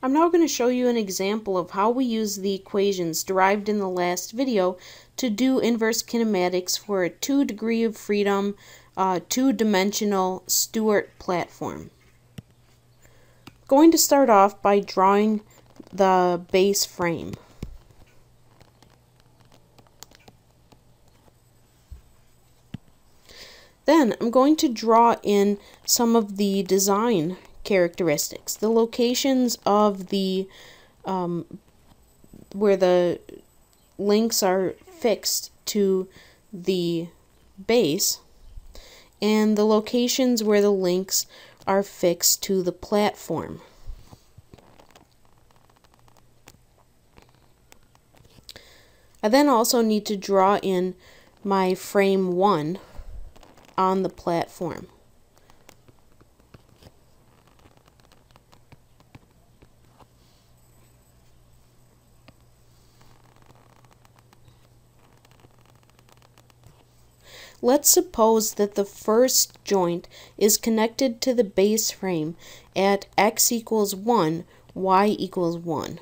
I'm now going to show you an example of how we use the equations derived in the last video to do inverse kinematics for a 2 degree of freedom, uh, two-dimensional Stewart platform. Going to start off by drawing the base frame. Then I'm going to draw in some of the design characteristics. The locations of the um, where the links are fixed to the base and the locations where the links are fixed to the platform. I then also need to draw in my frame 1 on the platform. Let's suppose that the first joint is connected to the base frame at x equals 1, y equals 1.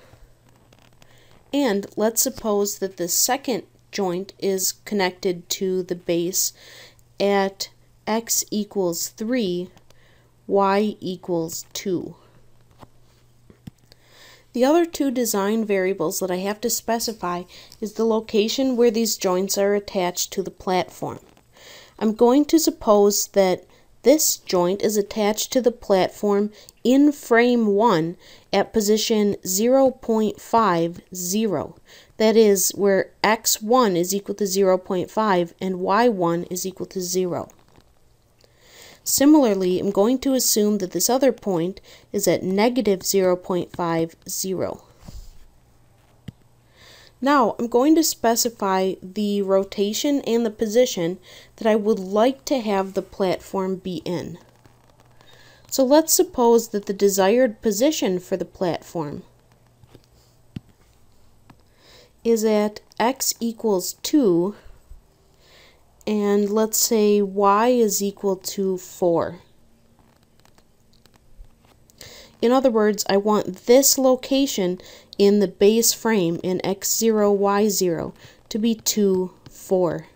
And let's suppose that the second joint is connected to the base at x equals 3, y equals 2. The other two design variables that I have to specify is the location where these joints are attached to the platform. I'm going to suppose that this joint is attached to the platform in frame 1 at position 0.50. That is where x1 is equal to 0.5 and y1 is equal to 0. Similarly, I'm going to assume that this other point is at negative 0.50. Now I'm going to specify the rotation and the position that I would like to have the platform be in. So let's suppose that the desired position for the platform is at x equals 2 and let's say y is equal to 4. In other words, I want this location in the base frame in x0, y0 to be 2, 4.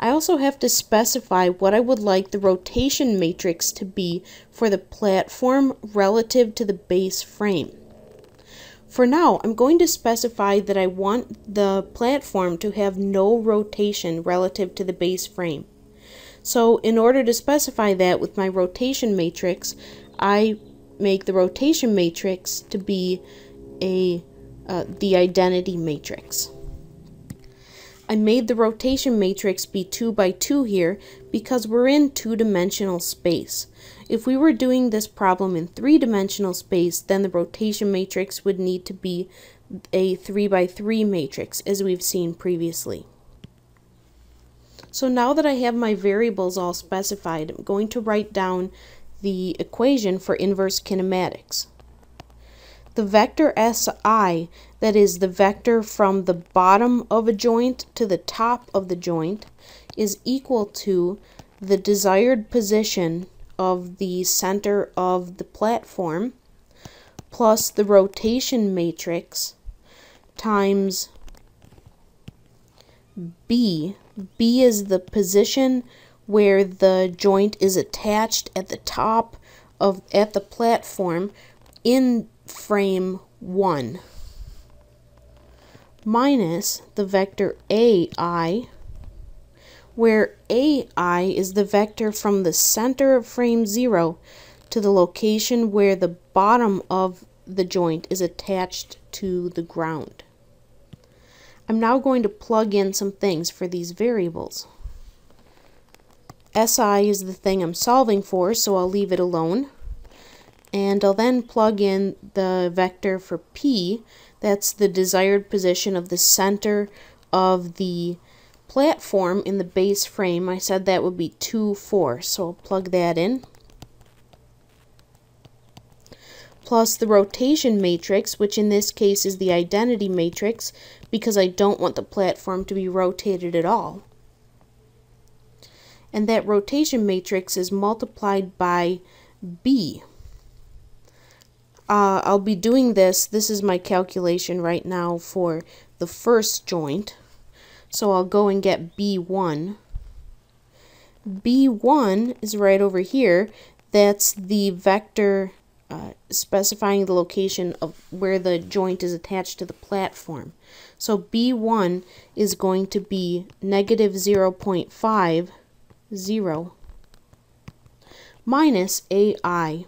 I also have to specify what I would like the rotation matrix to be for the platform relative to the base frame. For now, I'm going to specify that I want the platform to have no rotation relative to the base frame. So in order to specify that with my rotation matrix, I make the rotation matrix to be a uh, the identity matrix. I made the rotation matrix be 2 by 2 here because we're in two-dimensional space. If we were doing this problem in three-dimensional space, then the rotation matrix would need to be a 3 by 3 matrix, as we've seen previously. So now that I have my variables all specified, I'm going to write down the equation for inverse kinematics. The vector SI, that is the vector from the bottom of a joint to the top of the joint, is equal to the desired position of the center of the platform plus the rotation matrix times B. B is the position where the joint is attached at the top of at the platform in frame 1 minus the vector AI where AI is the vector from the center of frame 0 to the location where the bottom of the joint is attached to the ground. I'm now going to plug in some things for these variables. SI is the thing I'm solving for, so I'll leave it alone. And I'll then plug in the vector for P, that's the desired position of the center of the platform in the base frame. I said that would be 2, 4, so I'll plug that in. Plus the rotation matrix, which in this case is the identity matrix, because I don't want the platform to be rotated at all and that rotation matrix is multiplied by b uh, I'll be doing this. This is my calculation right now for the first joint. So I'll go and get B1. B1 is right over here. That's the vector uh, specifying the location of where the joint is attached to the platform. So B1 is going to be negative 0.5, 0, minus AI.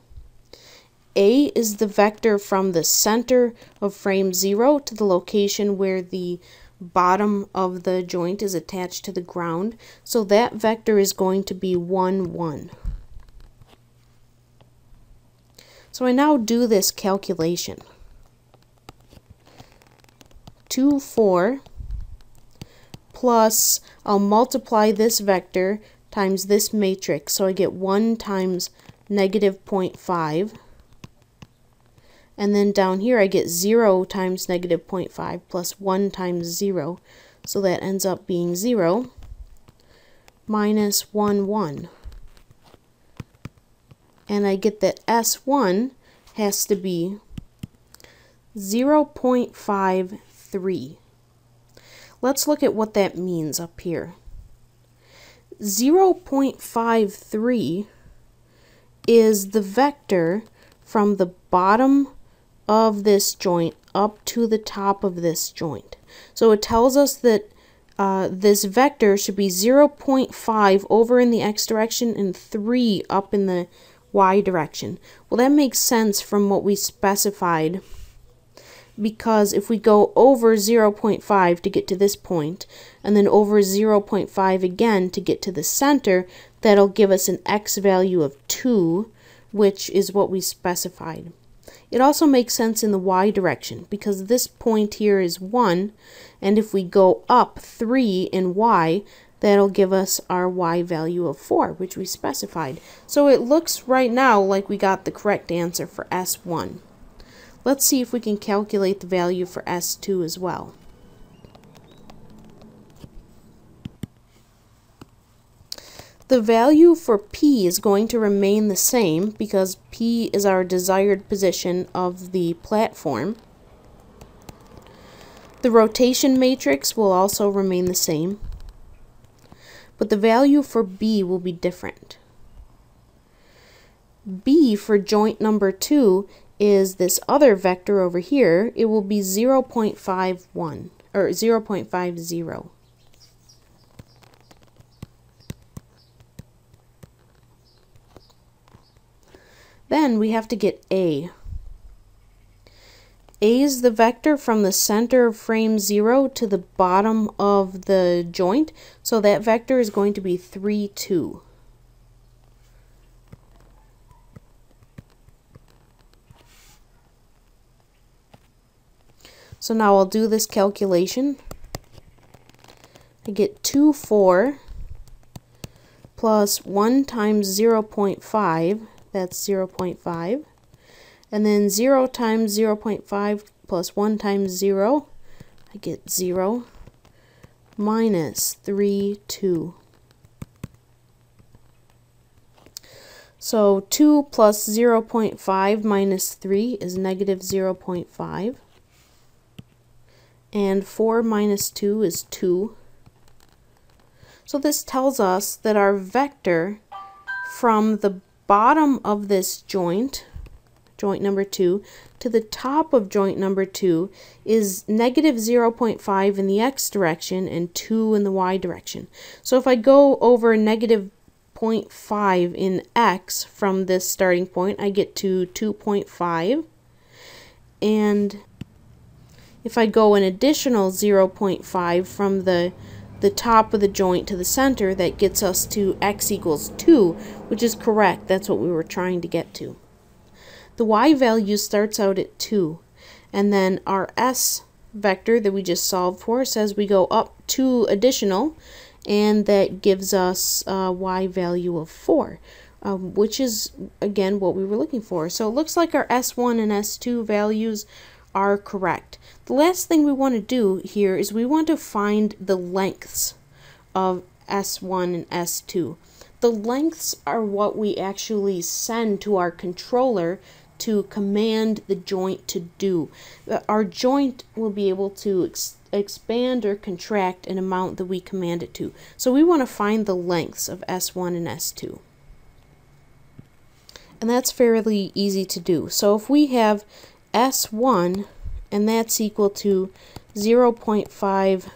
A is the vector from the center of frame 0 to the location where the bottom of the joint is attached to the ground. So that vector is going to be 1, 1. So I now do this calculation. 2, 4 plus, I'll multiply this vector times this matrix. So I get 1 times negative 0.5 and then down here I get 0 times negative 0.5 plus 1 times 0. So that ends up being 0 minus 1, 1. And I get that S1 has to be 0 0.53. Let's look at what that means up here. 0 0.53 is the vector from the bottom of this joint up to the top of this joint. So it tells us that uh, this vector should be 0.5 over in the x direction and 3 up in the y direction. Well, that makes sense from what we specified because if we go over 0.5 to get to this point and then over 0.5 again to get to the center, that'll give us an x value of 2, which is what we specified. It also makes sense in the y direction because this point here is 1 and if we go up 3 in y that'll give us our y value of 4 which we specified. So it looks right now like we got the correct answer for S1. Let's see if we can calculate the value for S2 as well. The value for P is going to remain the same because P is our desired position of the platform. The rotation matrix will also remain the same, but the value for B will be different. B for joint number 2 is this other vector over here. It will be 0.51 or 0.50. Then we have to get A. A is the vector from the center of frame 0 to the bottom of the joint, so that vector is going to be 3, 2. So now I'll do this calculation. I get 2, 4 plus 1 times 0 0.5 that's 0 0.5. And then 0 times 0 0.5 plus 1 times 0, I get 0 minus 3, 2. So 2 plus 0 0.5 minus 3 is negative 0 0.5. And 4 minus 2 is 2. So this tells us that our vector from the bottom of this joint, joint number 2, to the top of joint number 2 is negative 0.5 in the x direction and 2 in the y direction. So if I go over negative 0.5 in x from this starting point, I get to 2.5. And if I go an additional 0.5 from the the top of the joint to the center, that gets us to x equals 2, which is correct. That's what we were trying to get to. The y value starts out at 2, and then our s vector that we just solved for says we go up 2 additional, and that gives us a y value of 4. Um, which is again what we were looking for. So it looks like our S1 and S2 values are correct. The last thing we want to do here is we want to find the lengths of S1 and S2. The lengths are what we actually send to our controller to command the joint to do. Our joint will be able to ex expand or contract an amount that we command it to. So we want to find the lengths of S1 and S2. And that's fairly easy to do. So if we have S1 and that's equal to 0 0.5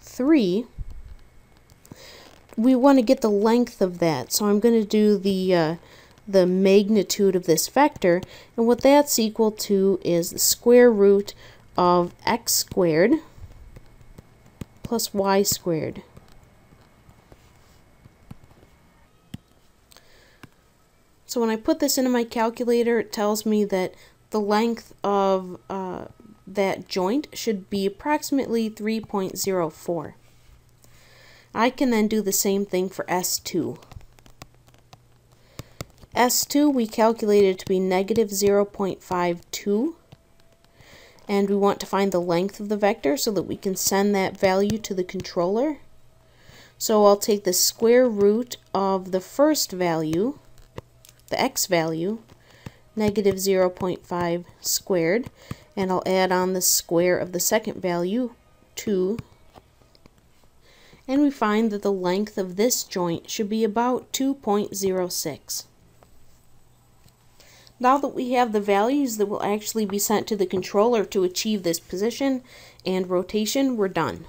3 we want to get the length of that. So I'm going to do the uh, the magnitude of this vector, and what that's equal to is the square root of x squared plus y squared. So when I put this into my calculator, it tells me that the length of uh, that joint should be approximately 3.04. I can then do the same thing for S2. S2 we calculated to be negative 0.52 and we want to find the length of the vector so that we can send that value to the controller. So I'll take the square root of the first value, the x value, negative 0.5 squared, and I'll add on the square of the second value, 2 and we find that the length of this joint should be about 2.06. Now that we have the values that will actually be sent to the controller to achieve this position and rotation, we're done.